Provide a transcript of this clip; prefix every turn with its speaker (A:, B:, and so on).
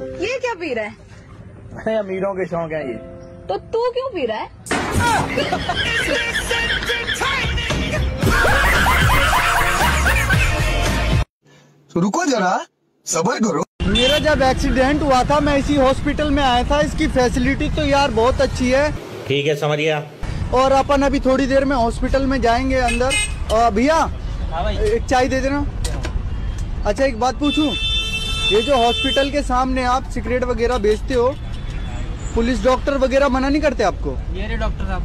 A: ये क्या पी रहा है?
B: अरे अमीरों के शौक है ये।
A: तो तू क्यों पी रहा है?
C: तो रुको जरा सबर करो।
D: मेरा जब एक्सीडेंट हुआ था मैं इसी हॉस्पिटल में आया था। इसकी फैसिलिटी तो यार बहुत अच्छी है।
E: ठीक है समझ गया
D: और अपन अभी थोड़ी देर में हॉस्पिटल में जाएँगे अंदर। और भैया एक चाय दे देना। अच्छा एक बात पूछूँ? ये जो हॉस्पिटल के सामने आप सिगरेट वगैरह बेचते हो, पुलिस डॉक्टर वगैरह मना नहीं करते आपको?
F: मेरे डॉक्टर साहब।